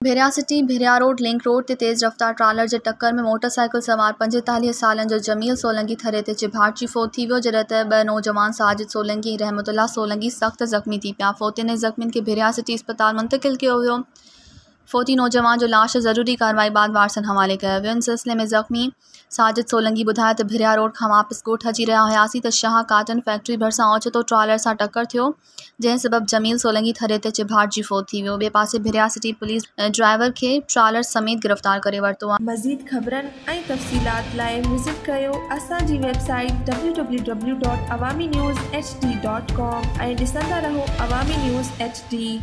Bheriya city, Bheriya road, link road ते तेज़ रफ़्तार ट्रालर के टक्कर में मोटरसाइकिल सवार पंजेतालीह साल जो जमील सोलंकी थरे ते चिभाट जी फोत थी वियो जॾहिं त नौजवान साजिद सोलंकी ऐं रहमतुल्ला सोलंकी सख्त ज़ख़्मी थी पिया। फोते ने ज़ख़्मियुनि भेरिया सिटी अस्पताल मुंतक़िल किया फोती नौजवान जो लाश ज़रूरी कार्रवाई बाद वारसन हवाले कयो वियो इन सिलसिले में ज़ख़्मी साजिद सोलंगी ॿुधायो त भिरिया रोड खां वापसि ॻोठ अची रहिया हुआसीं त शाह काटन फैक्ट्री भरिसां ओचितो ट्रॉलर सां टकर थियो, जंहिं सबबि जमील सोलंगी थरे ते चिभाट जी फोत थी वियो। ॿिए पासे भिरिया सिटी पुलिस ड्राइवर खे ट्रालर समेत गिरफ़्तार करे वरितो मज़ीद लाइ विज़िट कयो असांजी वेबसाइट www.awami news hd.com ऐं ॾिसंदा रहो अवामी न्यूज़ एच डी।